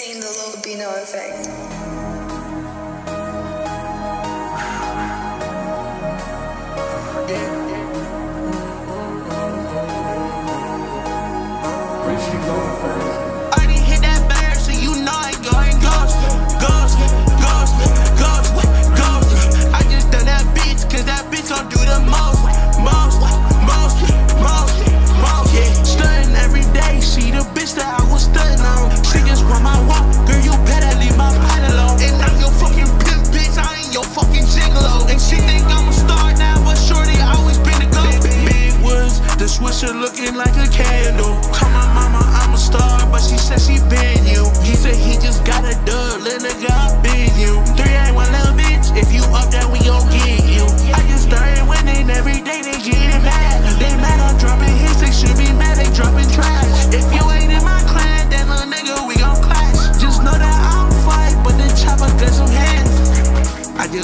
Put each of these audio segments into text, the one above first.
seen the Lobino effect. Where's she going first?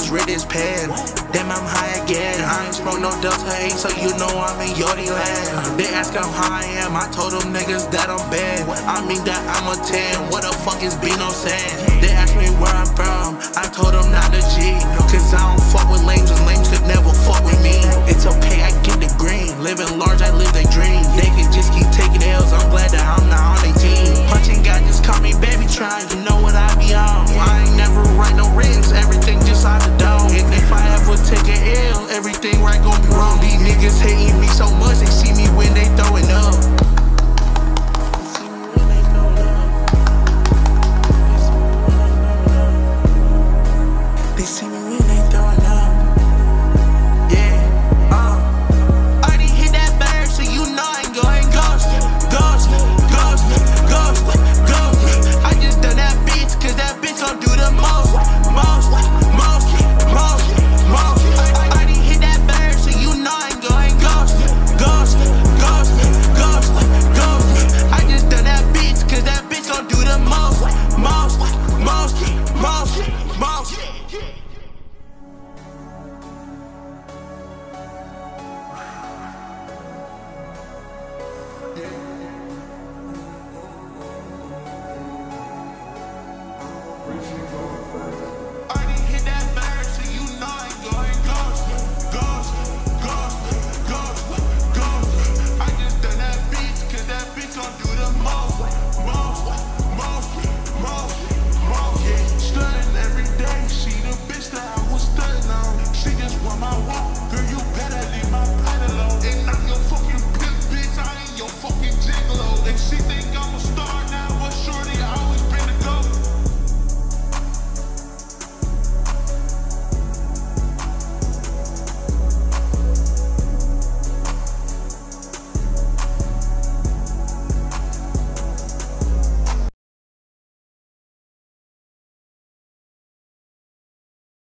just read this pad. Damn, I'm high again. I ain't smoke no Delta 8, so you know I'm in Yodi land. They ask how I am, I told them niggas that I'm bad. I mean that I'm a 10, what the fuck is being no sand? They ask me where I'm from, I told them not a G. Cause I don't fuck with lames, and lames could never fuck with me. It's okay, I get the green. Living large, I live the dream. They can just keep taking it. gonna do